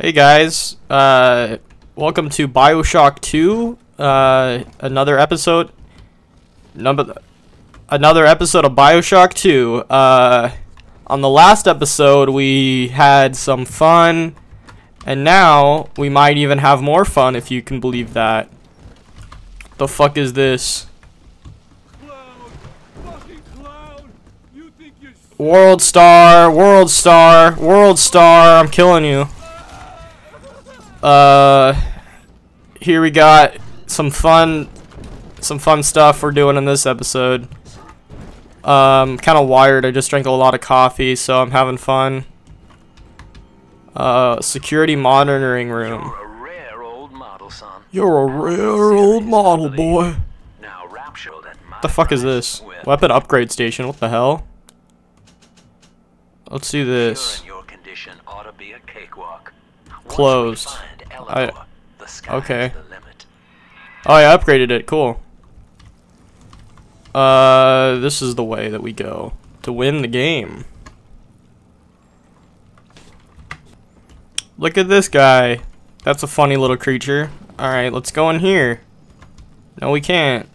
Hey guys, uh, welcome to Bioshock 2, uh, another episode, number, another episode of Bioshock 2. Uh, on the last episode, we had some fun, and now we might even have more fun if you can believe that. The fuck is this? World Star, World Star, World Star, I'm killing you. Uh, here we got some fun, some fun stuff we're doing in this episode. Um, kind of wired. I just drank a lot of coffee, so I'm having fun. Uh, security monitoring room. You're a rare old model, son. You're a rare old model, boy. Now rapture at my What the fuck is this? Weapon upgrade station. What the hell? Let's do this. Closed. I- Eleanor, the sky's okay. Oh, I upgraded it. Cool. Uh, this is the way that we go to win the game. Look at this guy. That's a funny little creature. Alright, let's go in here. No, we can't.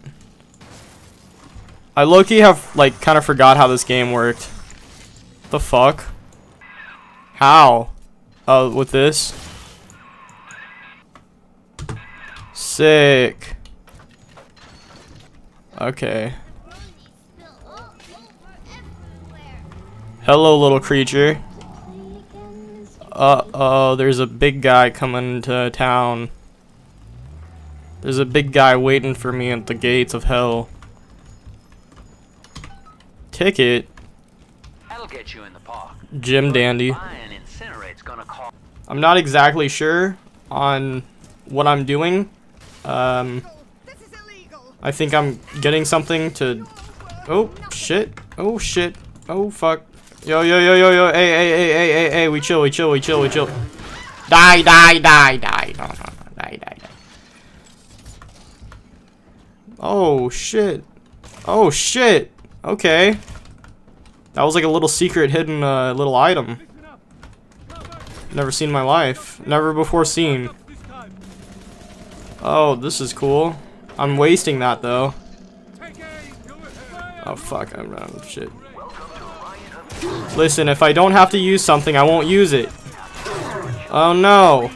I low-key have, like, kind of forgot how this game worked. The fuck? How? Oh, with this? Sick. Okay. Hello, little creature. Uh oh, there's a big guy coming to town. There's a big guy waiting for me at the gates of hell. Ticket? That'll get you in the park. Jim Dandy. Buying incinerate's gonna cost. I'm not exactly sure on what I'm doing. Um. I think I'm getting something to. Oh shit! Oh shit! Oh fuck! Yo yo yo yo yo! Hey hey hey hey hey hey! We chill! We chill! We chill! We chill! Die! Die! Die! Die! No no no! Die! Die! Die! Oh shit! Oh shit! Okay. That was like a little secret hidden uh, little item. Never seen in my life. Never before seen. Oh, this is cool. I'm wasting that though. Oh fuck, I'm um, shit. Listen, if I don't have to use something, I won't use it. Oh no.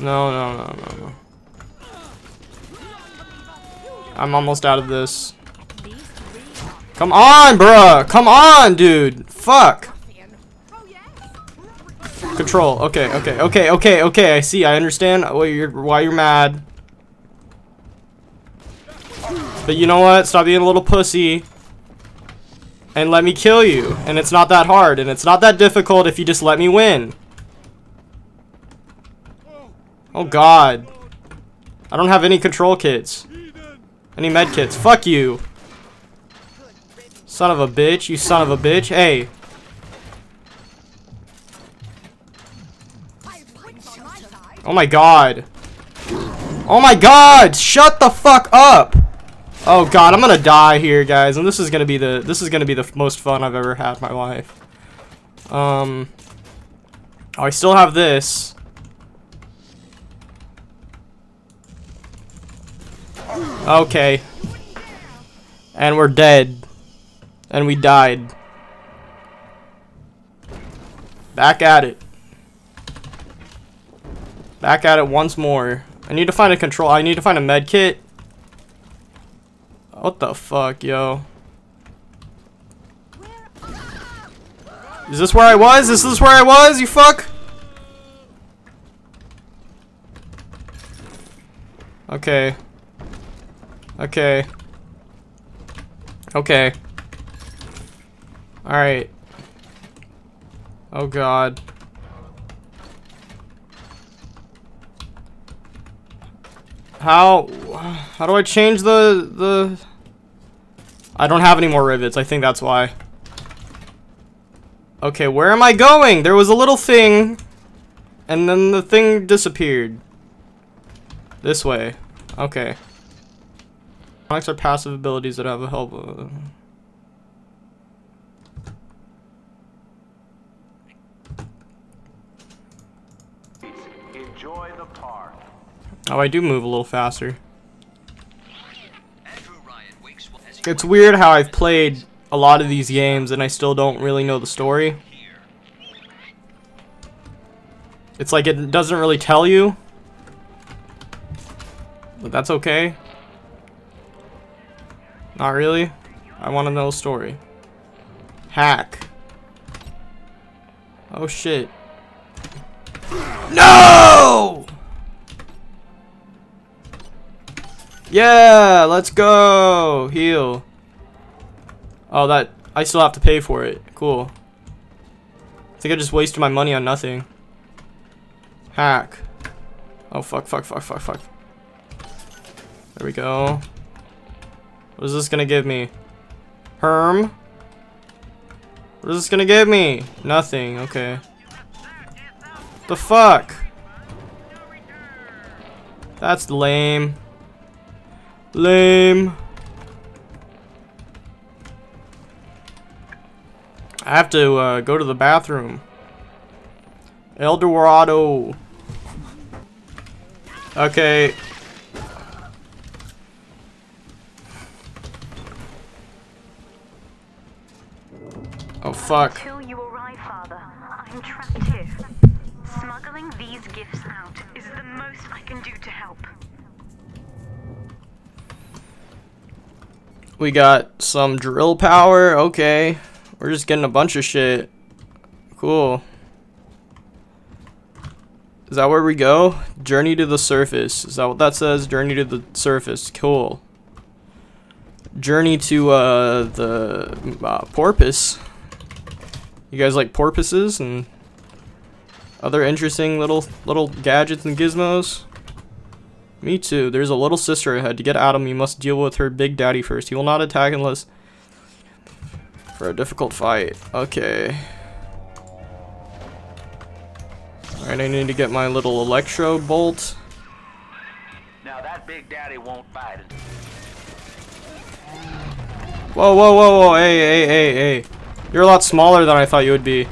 No, no, no, no, no. I'm almost out of this. Come on, bruh! Come on, dude! Fuck! Control. Okay, okay, okay, okay, okay. I see. I understand why you're why you're mad. But you know what? Stop being a little pussy. And let me kill you. And it's not that hard. And it's not that difficult if you just let me win. Oh god. I don't have any control kits. Any med kits. Fuck you. Son of a bitch. You son of a bitch. Hey. Oh my god. Oh my god! Shut the fuck up! Oh god, I'm gonna die here, guys, and this is gonna be the this is gonna be the most fun I've ever had in my life. Um, oh, I still have this. Okay, and we're dead, and we died. Back at it. Back at it once more. I need to find a control. I need to find a med kit. What the fuck, yo? Is this where I was? This is this where I was? You fuck? Okay. Okay. Okay. Alright. Oh god. How how do I change the the I don't have any more rivets. I think that's why. Okay, where am I going? There was a little thing and then the thing disappeared. This way. Okay. Electronics are passive abilities that have a help. Uh, Enjoy the park. Oh, I do move a little faster. It's weird how I've played a lot of these games and I still don't really know the story. It's like it doesn't really tell you. But that's okay. Not really. I want to know the story. Hack. Oh shit. No! Yeah, let's go. Heal. Oh, that I still have to pay for it. Cool. I think I just wasted my money on nothing. Hack. Oh fuck, fuck, fuck, fuck, fuck. There we go. What is this gonna give me? Herm? What is this gonna give me? Nothing, okay. The fuck? That's lame. Lame. I have to uh, go to the bathroom. El Dorado. Okay. Oh fuck. Until you arrive, Father, I'm trapped here. Smuggling these gifts out is the most I can do to help. We got some drill power. Okay. We're just getting a bunch of shit. Cool. Is that where we go? Journey to the surface. Is that what that says? Journey to the surface. Cool. Journey to uh, the uh, porpoise. You guys like porpoises and other interesting little little gadgets and gizmos? Me too. There's a little sister ahead. To get Adam, you must deal with her big daddy first. He will not attack unless for a difficult fight. Okay. Alright, I need to get my little electro bolt. Now that Big Daddy won't fight. Whoa, whoa, whoa, whoa, hey, hey, hey, hey. You're a lot smaller than I thought you would be.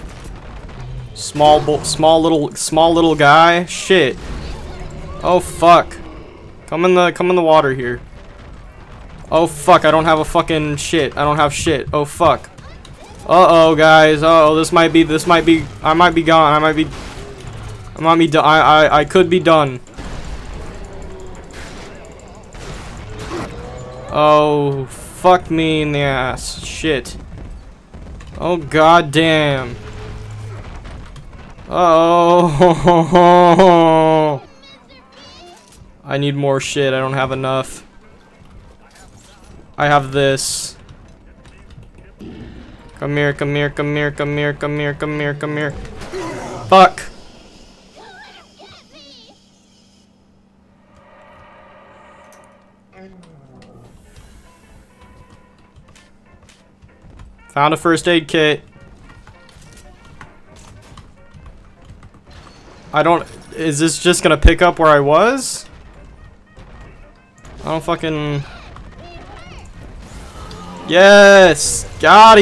Small, small little, small little guy. Shit. Oh fuck. Come in the, come in the water here. Oh fuck, I don't have a fucking shit. I don't have shit. Oh fuck. Uh oh, guys. Uh oh, this might be, this might be, I might be gone. I might be, I might be. I, I, I could be done. Oh, fuck me in the ass. Shit. Oh, god damn. Oh. I need more shit. I don't have enough. I have this. Come here, come here, come here, come here, come here, come here, come here. Fuck. Found a first aid kit. I don't... Is this just gonna pick up where I was? I don't fucking... Yes! Got!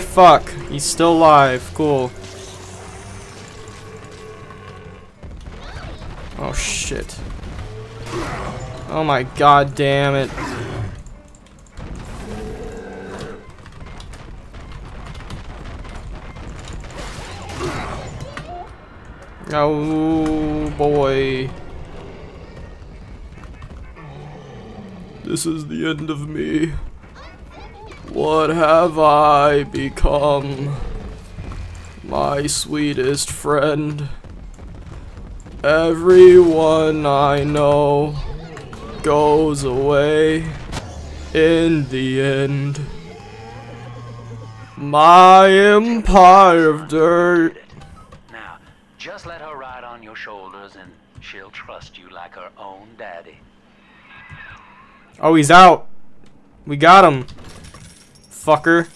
Fuck. He's still alive. Cool. Oh shit. Oh my god damn it. Oh boy. This is the end of me. What have I become? My sweetest friend. Everyone I know goes away in the end. My empire of dirt Now, just let her ride on your shoulders and she'll trust you like her own daddy. Oh, he's out. We got him. Fucker.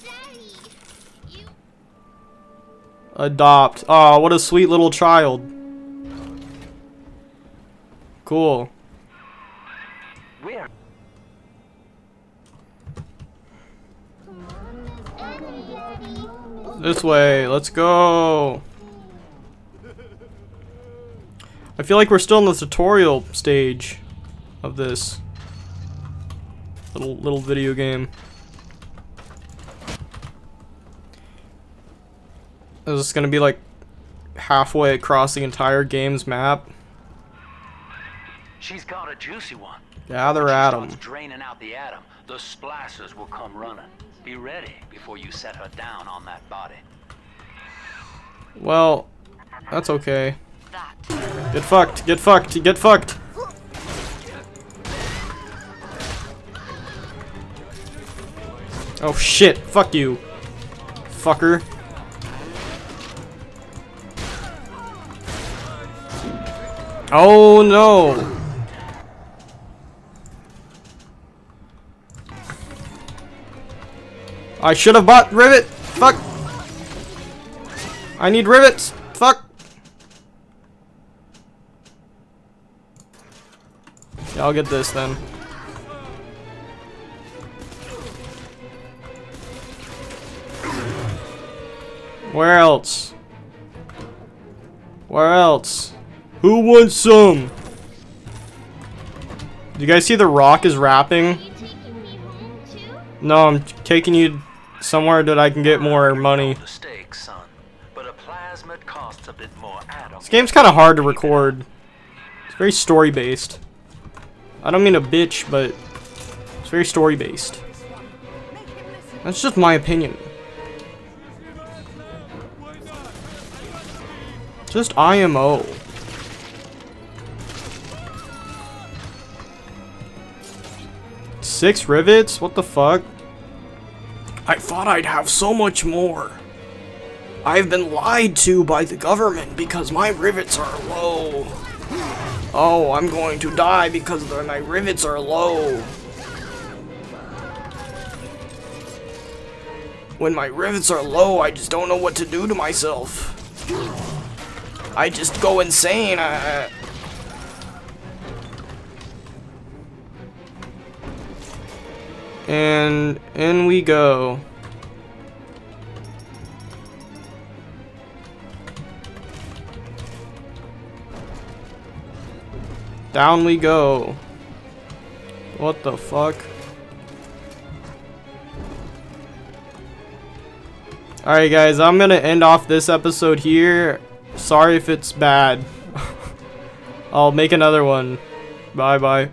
Adopt. Oh, what a sweet little child. Cool. This way. Let's go. I feel like we're still in the tutorial stage of this little little video game. Is this gonna be like halfway across the entire game's map? She's got a juicy one. Gather When she at 'em. starts draining out the Adam, the Splicers will come running. Be ready before you set her down on that body. Well, that's okay. That. Get fucked, get fucked, get fucked. Oh shit, fuck you. Fucker. Oh no. I should have bought rivet. Fuck. I need rivets. Fuck. Yeah, I'll get this then. Where else? Where else? Who wants some? Do you guys see the rock is rapping? you taking me home too? No, I'm taking you somewhere that I can get more money. The stakes, son. But a plasmid costs a bit more Adam. This game's kind of hard to record. It's very story based. I don't mean a bitch, but it's very story based. Make him listen. That's just my opinion. Just IMO. Six rivets? What the fuck? I thought I'd have so much more. I've been lied to by the government because my rivets are low. Oh, I'm going to die because my rivets are low. When my rivets are low, I just don't know what to do to myself. I just go insane. I, and in we go. Down we go. What the fuck? Alright guys, I'm gonna end off this episode here. Sorry if it's bad. I'll make another one. Bye bye.